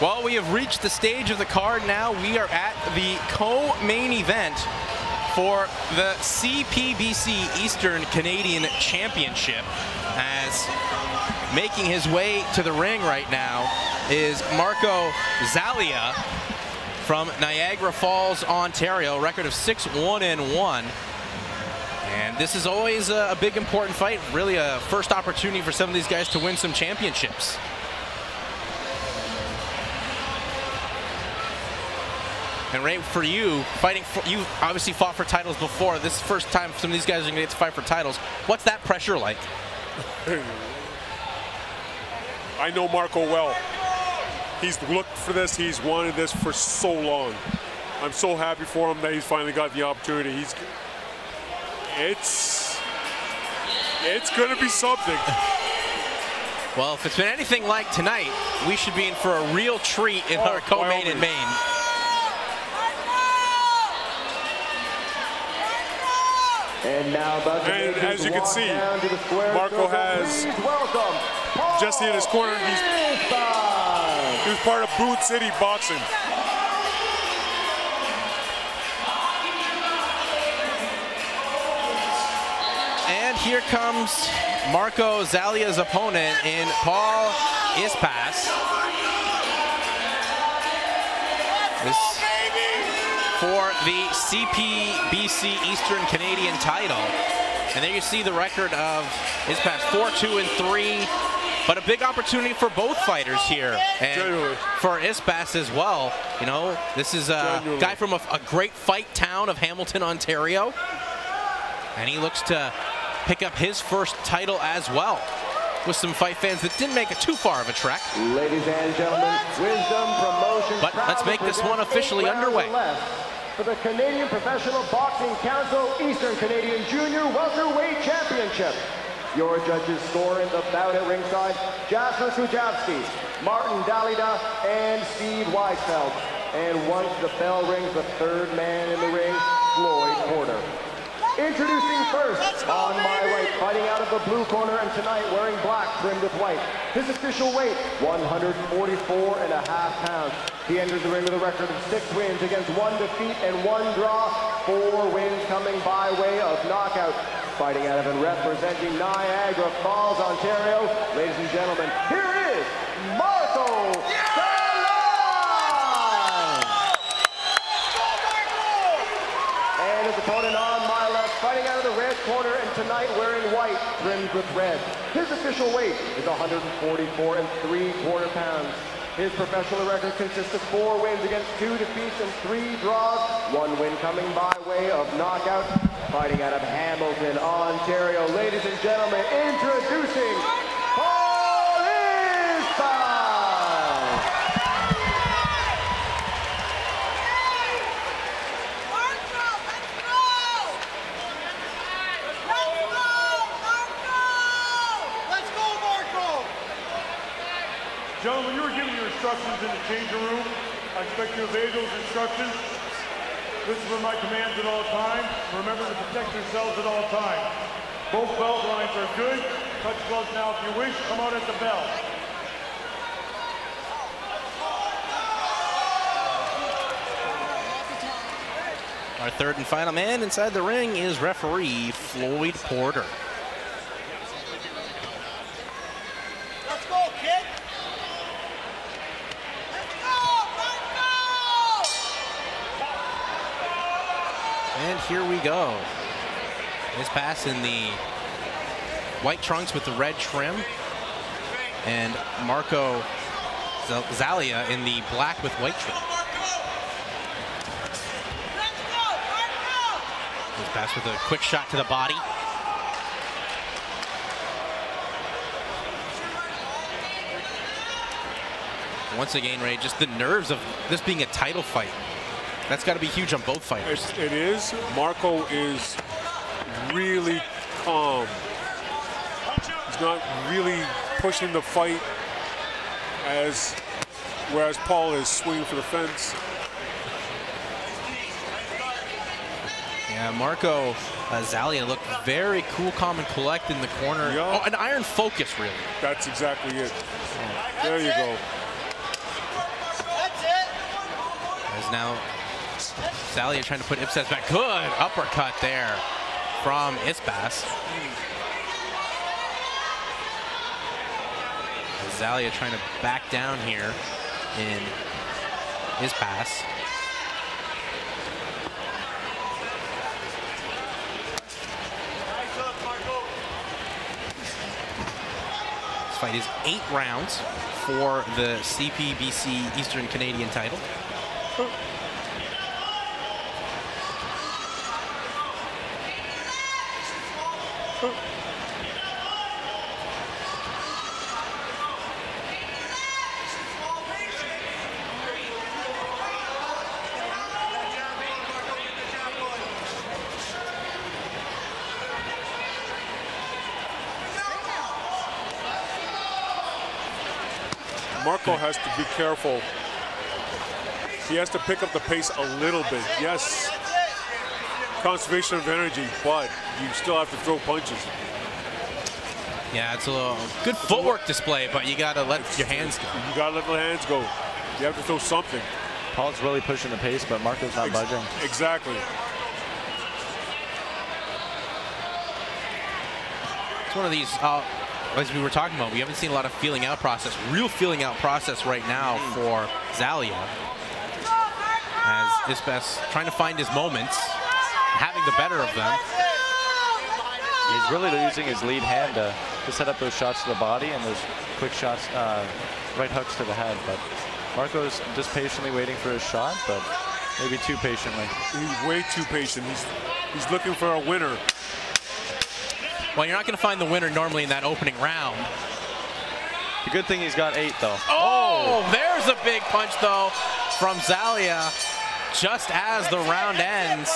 Well, we have reached the stage of the card now. We are at the co-main event for the CPBC Eastern Canadian Championship. As making his way to the ring right now is Marko Szalai from Niagara Falls, Ontario. Record of 6-1 and 1. And this is always a big important fight. Really a first opportunity for some of these guys to win some championships. And Ray, for you, fighting for you obviously fought for titles before. This is the first time some of these guys are gonna get to fight for titles. What's that pressure like? I know Marko well. He's looked for this, he's wanted this for so long. I'm so happy for him that he's finally got the opportunity. He's it's it's gonna be something. Well, if it's been anything like tonight, we should be in for a real treat in Oh, our co-main in. Maine. And now about to And as you can see, down to the square Marko has welcome Paul Jesse in his corner. He's Isbach. he was part of Boot City Boxing. And here comes Marko Szalai's opponent in Paul Ispas. This for the CPBC Eastern Canadian title. And there you see the record of Ispas 4-2 and 3. But a big opportunity for both fighters here. And Genuinely. for Ispas as well. You know, this is a Genuinely. guy from a, a great fight town of Hamilton, Ontario. And he looks to pick up his first title as well with some fight fans that didn't make it too far of a trek. Ladies and gentlemen, Wisdom Promotions. But let's make this one officially eight rounds underway. For the Canadian Professional Boxing Council Eastern Canadian Junior Welterweight Championship. Your judges score in the bout at ringside, Jasper Sujavsky, Martin Dalida, and Steve Weisfeld. And once the bell rings, the third man in the ring, Floyd Porter. Introducing first, on my right, fighting out of the blue corner and tonight wearing black trimmed with white. His official weight, 144 and a half pounds. He enters the ring with a record of six wins against one defeat and one draw. Four wins coming by way of knockout. Fighting out of and representing Niagara Falls, Ontario. Ladies and gentlemen, here is Marko Szalai! And his opponent on my left, fighting out of the red corner, and tonight wearing white, trimmed with red. His official weight is 144 and three quarter pounds. His professional record consists of four wins against two defeats and three draws. One win coming by way of knockout. Fighting out of Hamilton, Ontario. Ladies and gentlemen, introducing Paul Ispas! Marko, let's go! Let's go, Marko! Let's go, Marko! Gentlemen, you were given your instructions in the changing room. I expect you to obey those instructions. Listen for my commands at all times. Remember to protect yourselves at all times. Both belt lines are good. Touch gloves now if you wish. Come out at the bell. Our third and final man inside the ring is referee Floyd Porter. Let's go, kid! Let's go, Marko! And here we go. Ispas in the white trunks with the red trim. And Marko Szalai in the black with white trim. Ispas with a quick shot to the body. Once again, Ray, just the nerves of this being a title fight. That's got to be huge on both fighters. It's, it is. Marko is really calm. He's not really pushing the fight as whereas Paul is swinging for the fence. Yeah, Marko uh, Szalai looked very cool, calm, and collect in the corner. Yeah. Oh, an iron focus, really. That's exactly it. There you go. As now Szalai trying to put Ispas back. Good uppercut there from Ispas. Szalai trying to back down here in Ispas. This fight is eight rounds for the CPBC Eastern Canadian title. Oh. Marko has to be careful. He has to pick up the pace a little bit. Yes, conservation of energy, but you still have to throw punches. Yeah, it's a little good footwork display, but you gotta let your hands go. You gotta let the hands go. You have to throw something. Paul's really pushing the pace, but Marko's not Ex- budging. Exactly. It's one of these, uh, as we were talking about, we haven't seen a lot of feeling out process, real feeling out process right now for Szalai. As Ispas trying to find his moments, having the better of them. He's really using his lead hand to, to set up those shots to the body and those quick shots, uh, right hooks to the head. But Marko's just patiently waiting for his shot, but maybe too patiently. He's way too patient. He's he's looking for a winner. Well, you're not going to find the winner normally in that opening round. The good thing he's got eight, though. Oh, there's a big punch, though, from Szalai just as the round ends.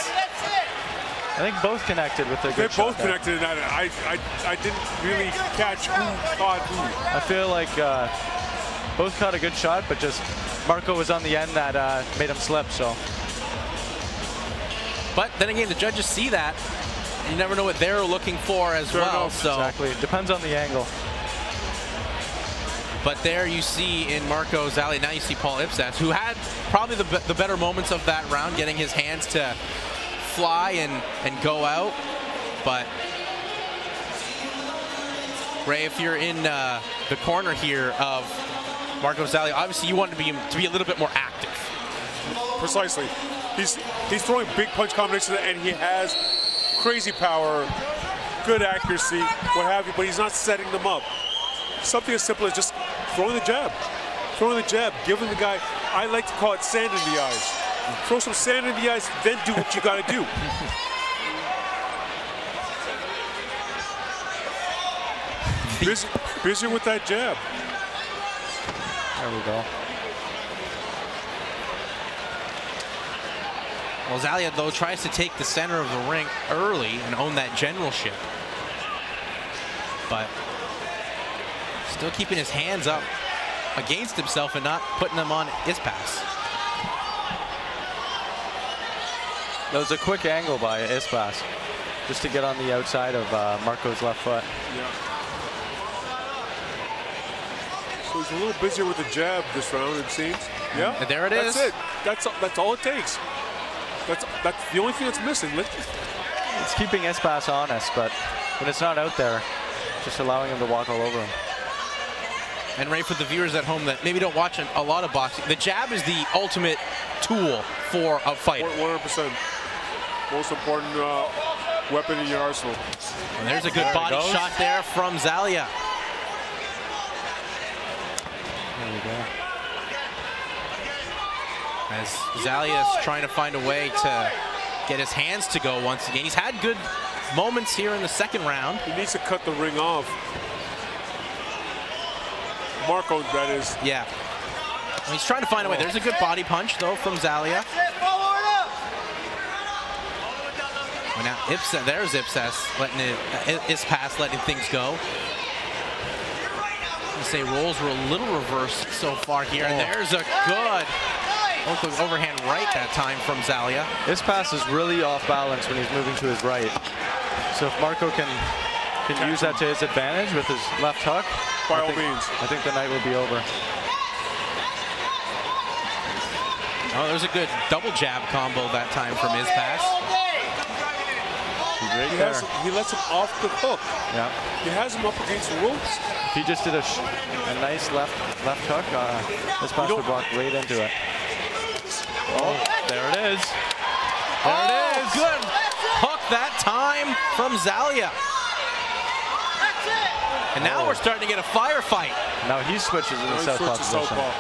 I think both connected with a They're good shot They both there. connected in that. I, I I didn't really catch who caught who. I feel like uh, both caught a good shot, but just Marko was on the end that uh, made him slip. So But then again, the judges see that. You never know what they're looking for as Fair well. enough. So, exactly, depends on the angle. but there you see in Marko Szalai, now you see Paul Ispas, who had probably the, the better moments of that round, getting his hands to fly and, and go out. But Ray, if you're in uh, the corner here of Marko Szalai, obviously you want to be to be a little bit more active. Precisely. He's he's throwing big punch combinations and he has crazy power, good accuracy, what have you, but he's not setting them up. Something as simple as just throwing the jab. Throwing the jab, giving the guy, I like to call it sand in the eyes. Throw some sand in the eyes, then do what you gotta do. busy, busy with that jab. There we go. Well, Szalai, though, tries to take the center of the ring early and own that generalship. But still keeping his hands up against himself and not putting them on Ispas. That was a quick angle by Ispas, just to get on the outside of uh, Marko's left foot. Yeah. So he's a little busier with the jab this round, it seems. Yeah. And there it that's is. it. That's that's all it takes. That's that's the only thing that's missing. It's keeping Ispas honest, but when it's not out there, just allowing him to walk all over him. And Ray, for the viewers at home that maybe don't watch a lot of boxing, the jab is the ultimate tool for a fighter. 100%. Most important uh, weapon in your arsenal. And there's a good There body shot there from Szalai. There we go. As Szalai is trying to find a way to get his hands to go once again. He's had good moments here in the second round. He needs to cut the ring off. Marko, that is. Yeah. He's trying to find a way. There's a good body punch, though, from Szalai. Well, now Ipsa, there's Ispas letting it, uh, Ispas letting things go. I say rolls were a little reversed so far here, and there's a good o- overhand right that time from Szalai. This pass is really off balance when he's moving to his right. So if Marko can can use that to his advantage with his left hook, By I all think- means. I think the night will be over. Oh, there's a good double jab combo that time from Ispas. Right He, has, he lets him off the hook. Yeah. He has him up against the ropes. He just did a, sh- a nice left left hook, uh, Ispas don't- would walk right into it. Oh, there it is. There oh, it is. good hook that time from Szalai. And now Oh. we're starting to get a firefight. Now he switches in the Now southpaw position. southpaw.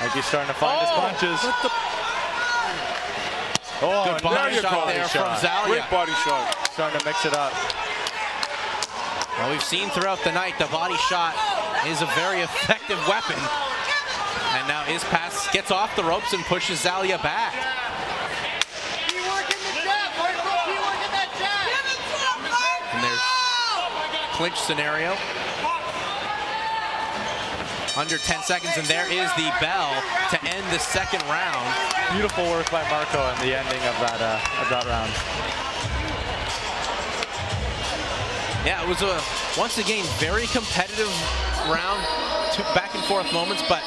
Like he's starting to find his Oh, punches. The- Oh, Good body there you shot go. there shot. from Szalai. Great body shot. Starting to mix it up. Well, we've seen throughout the night the body shot is a very effective weapon. And now Ispas gets off the ropes and pushes Szalai back. Keep working the jab, Marko. Keep working that jab. And there's clinch scenario. Under 10 seconds, and there is the bell to end the second round. Beautiful work by Marko in the ending of that uh, of that round. Yeah, it was a once again very competitive round, two back and forth moments, but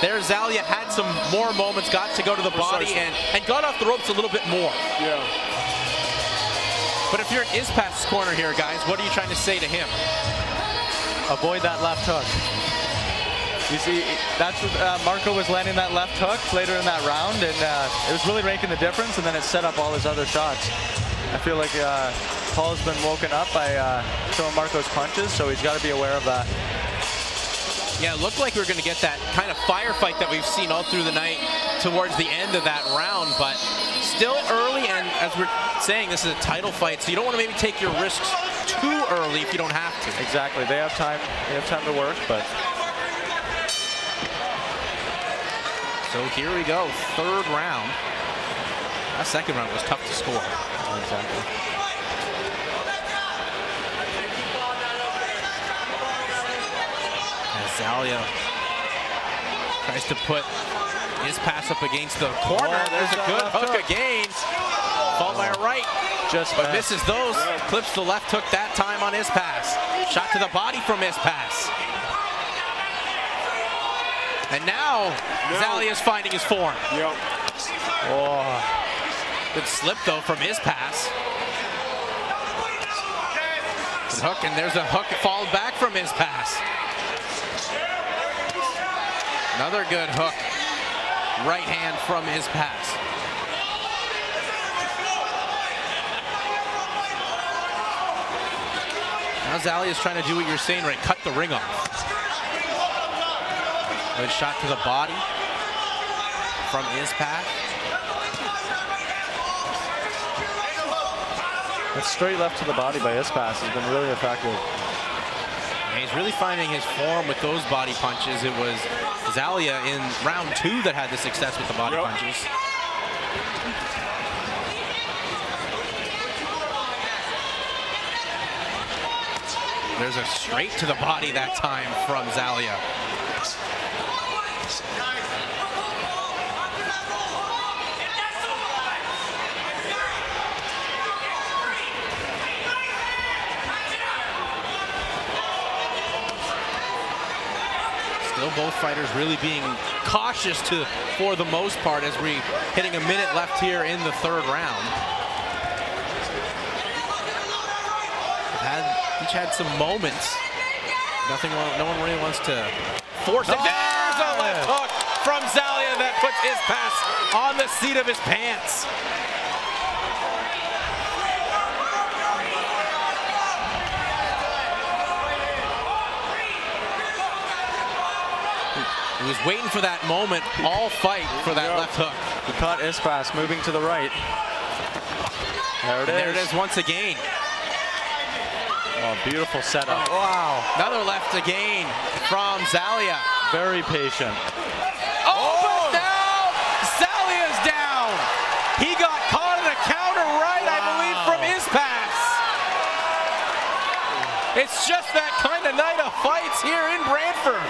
there Szalai had some more moments, got to go to the body and, and got off the ropes a little bit more. Yeah. But if you're in Ispas's corner here, guys, what are you trying to say to him? Avoid that left hook. You see, that's what uh, Marko was landing that left hook later in that round, and uh, it was really making the difference. And then it set up all his other shots. I feel like uh, Paul's been woken up by uh, some of Marko's punches, so he's got to be aware of that. Yeah, it looked like we were going to get that kind of firefight that we've seen all through the night towards the end of that round, but still early. And as we're saying, this is a title fight, so you don't want to maybe take your risks too early if you don't have to. Exactly. They have time. They have time to work, but So here we go, third round. That second round was tough to score. exactly. As tries to put Ispas up against the corner. Oh, There's there's a good hook again. Followed by a right. Just But missed. misses those. Clips the left hook that time on Ispas. Shot to the body from Ispas. And now, Szalai is finding his form. Yep. Oh, Good slip though from Ispas. Good hook, and there's a hook followed back from Ispas. Another good hook. Right hand from Ispas. Now Szalai is trying to do what you're saying, right? Cut the ring off. Good shot to the body from Ispas. that straight left to the body by Ispas has been really effective. And he's really finding his form with those body punches. It was Szalai in round two that had the success with the body Yep. punches. There's a straight to the body that time from Szalai. Still both fighters really being cautious to, for the most part, as we hitting a minute left here in the third round. Had, each had some moments. Nothing, no one really wants to force it. There's a left hook from Szalai that puts Ispas on the seat of his pants. He was waiting for that moment, all fight for that left hook. He caught Ispas moving to the right. There it And is. there it is once again. Oh, beautiful setup. Oh, wow. Another left again from Szalai. Very patient. Oh, but oh! now Szalai's down. He got caught in a counter right, I believe, from Ispas. It's just that kind of night of fights here in Brantford.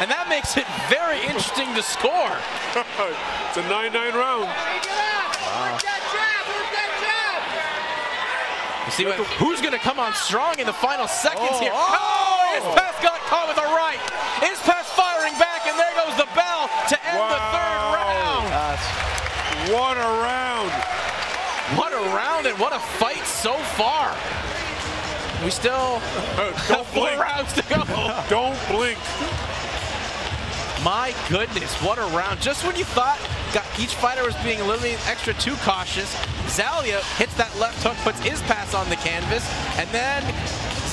And that makes it very interesting to score. it's a 9-9 round. Take it out. Work that jab. Work that jab. You see what, who's going to come on strong in the final seconds Oh, here. oh! Oh, his pass got caught with a right. Ispas firing back, and there goes the bell to end the third round. That's What a round. What a round and what a fight so far. We still have don't four blink. rounds to go. Don't blink. My goodness, what a round. Just when you thought got, each fighter was being a little bit extra too cautious, Szalai hits that left hook, puts Ispas on the canvas, and then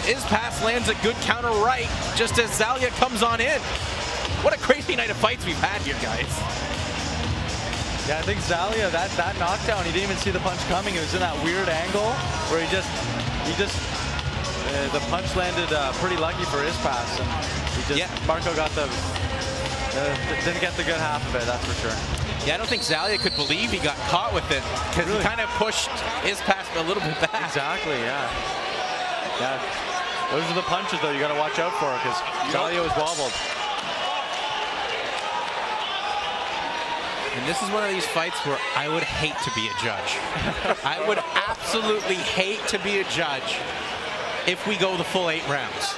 Ispas lands a good counter right just as Szalai comes on in. What a crazy night of fights we've had here, guys. Yeah, I think Szalai, that, that knockdown, he didn't even see the punch coming. It was in that weird angle where he just, he just, uh, the punch landed uh, pretty lucky for Ispas. And he just, Yeah. Marko got the, uh, didn't get the good half of it, that's for sure. Yeah, I don't think Szalai could believe he got caught with it because Really? he kind of pushed Ispas a little bit back. Exactly, yeah. Yeah. Those are the punches, though, you got to watch out for because Szalai was wobbled. And this is one of these fights where I would hate to be a judge. I would absolutely hate to be a judge if we go the full eight rounds.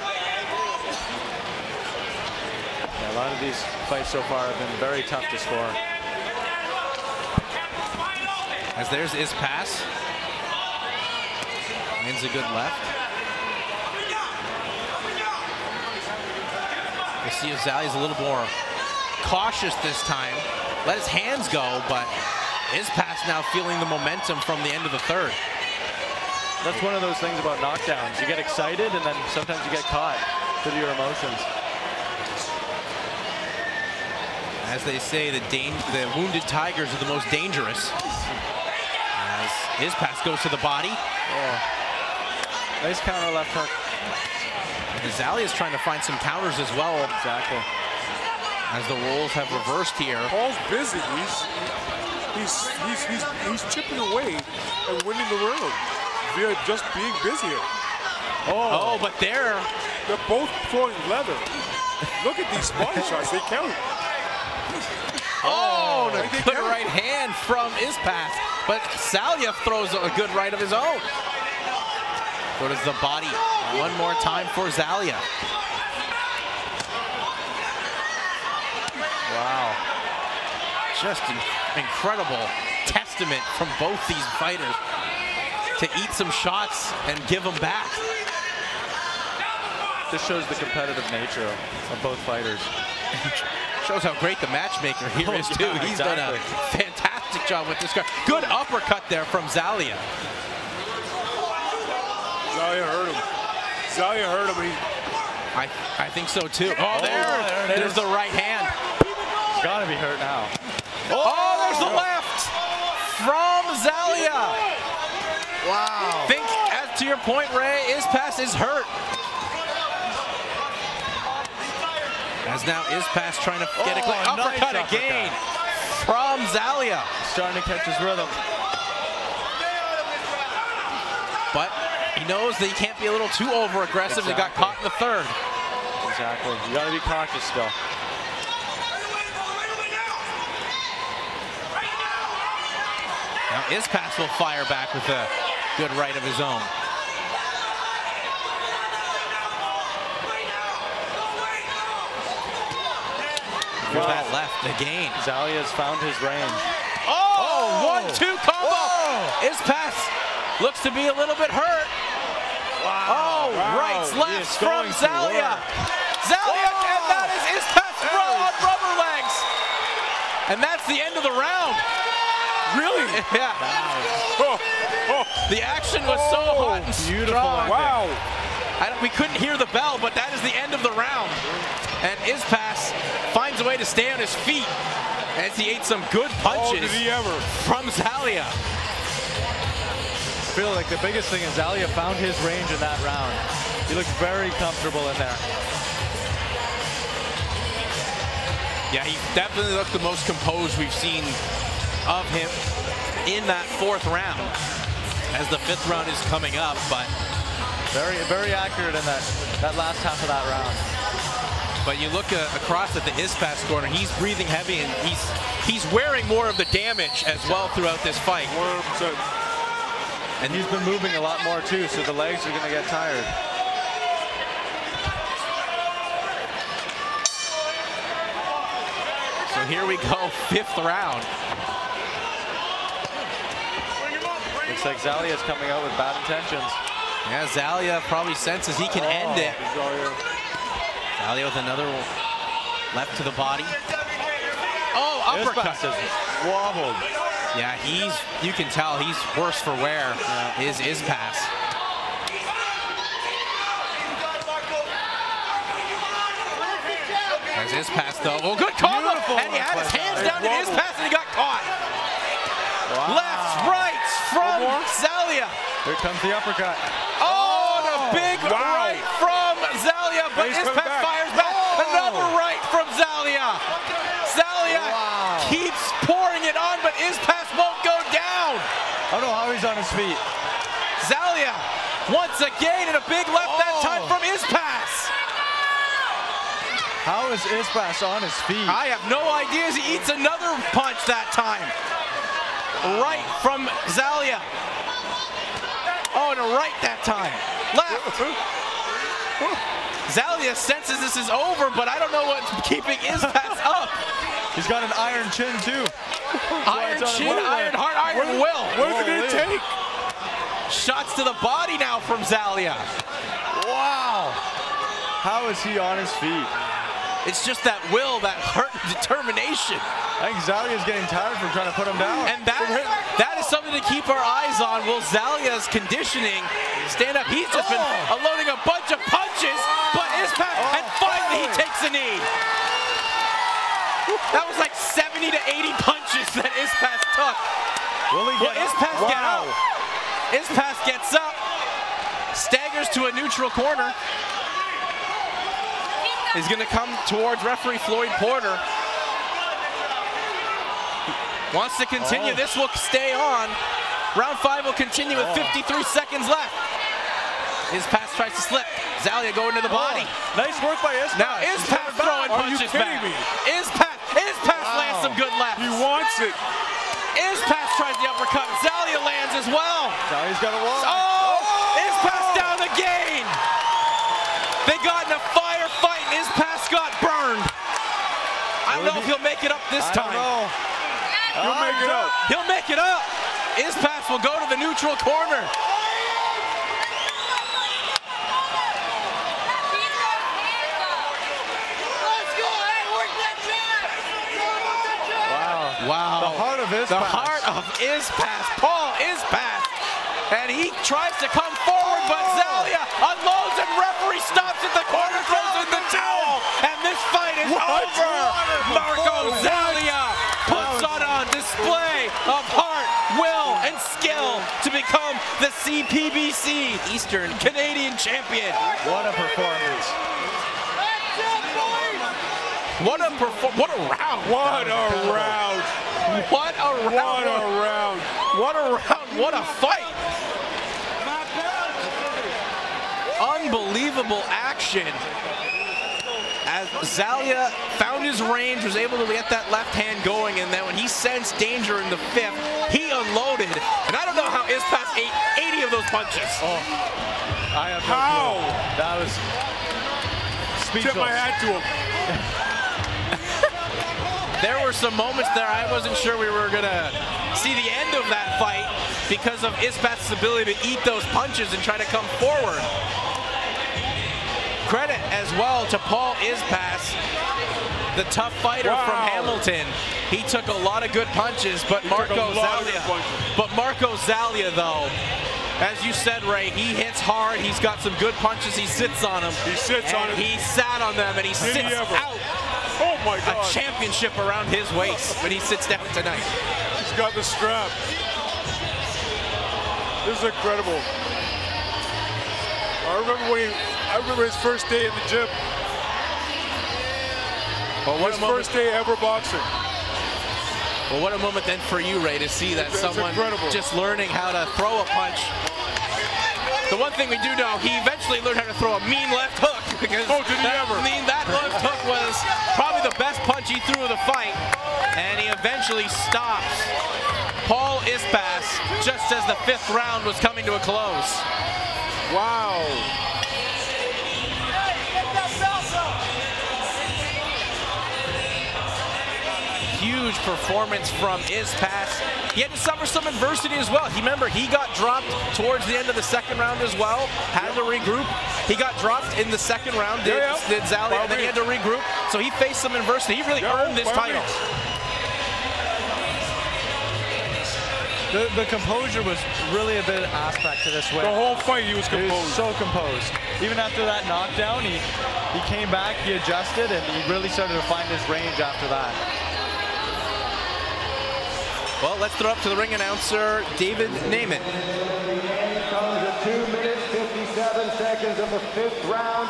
Yeah, a lot of these fights so far have been very tough to score. As there's Ispas. Lands a good left. We'll see if Szalai's a little more cautious this time. Let his hands go, but Ispas now feeling the momentum from the end of the third. That's one of those things about knockdowns. You get excited and then sometimes you get caught through your emotions. As they say, the, the wounded tigers are the most dangerous. As Ispas goes to the body. Nice counter left hook. And Szalai is trying to find some counters as well Exactly. as the roles have reversed here. Paul's busy. He's he's he's he's, he's chipping away and winning the round via just being busier. Oh. Oh. oh, but there, They're both throwing leather. Look at these body shots. They count. Oh, and a I good yeah. right hand from Ispas. But Szalai throws a good right of his own. So does the body. One more time for Szalai. Wow. Just an incredible testament from both these fighters to eat some shots and give them back. This shows the competitive nature of both fighters. Shows how great the matchmaker here oh, is too. yeah, He's done a fantastic job with this guy. Good uppercut there from Szalai. Szalai hurt him. Szalai hurt him. He, I, I think so too. Oh, oh, there, there it there's is. the right hand. He's got to be hurt now. Oh, there's the left from Szalai. Wow. Think, as to your point, Ray, is Ispas is hurt. As now Ispas trying to get a Oh, quick nice uppercut uppercut. again from Szalai. Starting to catch his rhythm. But he knows that he can't be a little too over aggressive. He got caught in the third. Exactly. You got to be cautious still. Now Ispas will fire back with a good right of his own. Here's Wow. that left again. Szalai's found his range. Oh, oh! one-two combo. Ispas looks to be a little bit hurt. Oh, Wow. rights, He lefts is from Szalai. Szalai, Oh. and that is Ispas roll on rubber legs. And that's the end of the round. really? Yeah, Oh, oh, the action was so Oh, hot and beautiful strong. wow. I don't, we couldn't hear the bell, but that is the end of the round. And Ispas finds a way to stay on his feet as he ate some good Oh, punches ever? from Szalai. I feel like the biggest thing is Szalai found his range in that round. He looked very comfortable in there. Yeah, he definitely looked the most composed we've seen of him in that fourth round as the fifth round is coming up. But Very, very accurate in that, that last half of that round. But you look uh, across at the Ispas corner, he's breathing heavy and he's he's wearing more of the damage as well throughout this fight. 100%. And he's been moving a lot more too, so the legs are going to get tired. So here we go, fifth round. Looks like Szalai's coming out with bad intentions. Yeah, Szalai probably senses he can end it. Szalai. Szalai with another left to the body. Oh, uppercut. Ispas wobbled. Yeah, he's, you can tell he's worse for wear, uh, is is pass. There's Ispas though. Oh, good combo. Beautiful And he had his left hands down in Ispas and he got caught. Wow. Left, right from Szalai. Here comes the uppercut. Oh, and a big wow. right from Szalai, but He's his coming pass back. fires back. Another right from Szalai. Szalai Wow. keeps pouring it on, but his pass won't go down. I don't know how he's on his feet. Szalai once again and a big left that oh. time Oh. from Ispas. How is Ispas on his feet? I have no idea as he eats another punch that time. Right from Szalai. Oh, and a right that time. Left. Szalai senses this is over, but I don't know what's keeping Ispas up. He's got an iron chin too. Iron chin, iron heart, iron will. What is it going to take? Shots to the body now from Szalai. Wow. How is he on his feet? It's just that will, that heart determination. I think Szalai's getting tired from trying to put him down. And that that is something to keep our eyes on. Will Szalai's conditioning stand up? He's just been oh. unloading a bunch of punches, but Ispas, Oh, and finally he oh. takes a knee. That was like 70 to 80 punches that Ispas took. Will he Well, get up? Ispas get Wow. up. Ispas gets up, staggers to a neutral corner. He's going to come towards referee Floyd Porter. Wants to continue. Oh. This will stay on. Round five will continue with 53 seconds left. Ispas tries to slip. Szalai going to the oh. body. Nice work by Ispas. Now He's Ispas coming throwing Are you punches kidding back. me? Ispas, Ispas lands some good lefts. He wants it. His pass tries the uppercut. Szalai lands as well. Szalai's got a wall. Oh, His Ispas down again. They got in a firefight and Ispas got burned. I don't Will know he if he'll make it up this I time. don't know. He'll make it up. He'll make it up. Ispas will go to the neutral corner. Let's go. Hey, work that jab. Throw him up that jab. Wow. Wow. The heart of Ispas. The heart of Ispas. Paul Ispas. And he tries to come forward, but oh! Szalai unloads and referee stops at the corner, throws in the towel. And this fight is What? over. Marko? Szalai puts on a display of heart, will, and skill to become the CPBC Eastern Canadian champion. What a performance. That's it, boys. What a perform- What a round. What a round. What a round. What a round. What a round. What a fight. Unbelievable action. As Szalai found his range, was able to get that left hand going, and then when he sensed danger in the fifth, he unloaded. And I don't know how Ispas ate 80 of those punches. Oh, I have no How? clue. That was speechless. Tip my hat to him. There were some moments there I wasn't sure we were gonna see the end of that fight because of Ispas's ability to eat those punches and try to come forward. Credit as well to Paul Ispas, the tough fighter Wow. from Hamilton. He took a lot of good punches, but Marko of good Szalai, but Marko Szalai though, as you said, Ray, he hits hard. He's got some good punches. He sits on them. He sits on it. He sat on them, and he Did sits he out Oh my a championship around his waist when he sits down tonight. He's got the strap. This is incredible. I remember when he, I remember his first day in the gym. Well, what His a moment, first day ever boxing. well, what a moment then for you, Ray, to see that It's someone incredible. just learning how to throw a punch. The one thing we do know, he eventually learned how to throw a mean left hook because Oh, did he that, mean that left hook was probably the best punch he threw of the fight, and he eventually stops Paul Ispas just as the fifth round was coming to a close. Wow. huge performance from Ispas. He had to suffer some adversity as well. He remember he got dropped towards the end of the second round as well. Had to regroup. He got dropped in the second round. Did, Yeah, yeah. did Szalai, By and then he had to regroup. So he faced some adversity. He really Yeah, earned this by title. The, the composure was really a big aspect to this win. The whole fight, he was He was composed. so composed. Even after that knockdown, he, he came back, he adjusted, and he really started to find his range after that. Well, let's throw up to the ring announcer, David Naiman. Comes at 2 minutes 57 seconds of the fifth round.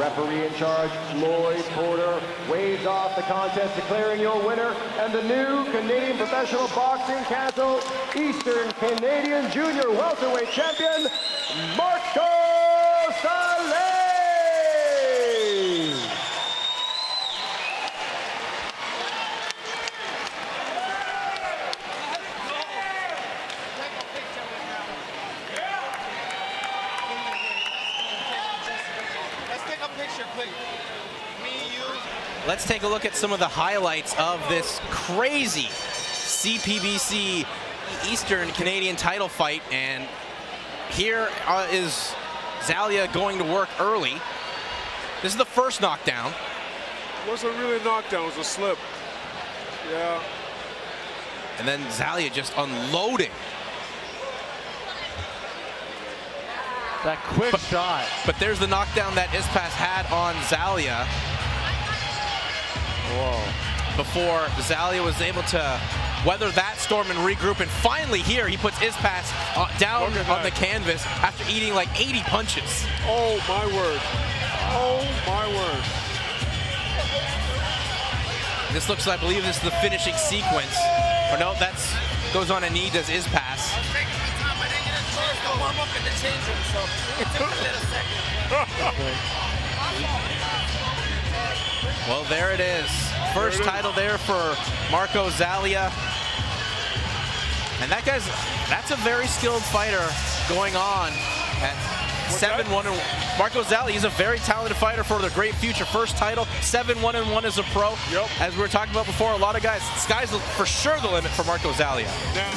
Referee in charge, Floyd Porter, waves off the contest, declaring your winner and the new Canadian Professional Boxing Council Eastern Canadian Junior Welterweight Champion, Marko Szalai! Let's take a picture quick. Me, you. Let's take a look at some of the highlights of this crazy CPBC Eastern Canadian title fight. And here uh, is Szalai going to work early. This is the first knockdown. It wasn't really a knockdown, it was a slip. Yeah. And then Szalai just unloading. That quick shot. But there's the knockdown that Ispas had on Szalai Whoa. before Szalai was able to weather that storm and regroup. And finally here, he puts Ispas uh, down Look at on the canvas after eating like 80 punches. Oh, my word. Oh, my word. This looks, like I believe this is the finishing sequence. Or no, that's goes on a knee, does Ispas. Taking Well, there it is. First There it is. title there for Marko Szalai. And that guy's, that's a very skilled fighter going on at 7-1. Marko Szalai, he's a very talented fighter for the great future. First title, 7-1 and 1 as a pro. Yep. As we were talking about before, a lot of guys, sky's for sure the limit for Marko Szalai. Now,